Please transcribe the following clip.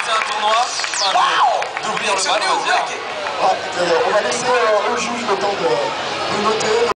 évident un tournoi, enfin, d'ouvrir le bal, on va dire. Ouais, euh, on va laisser euh, au juge le temps de, de noter.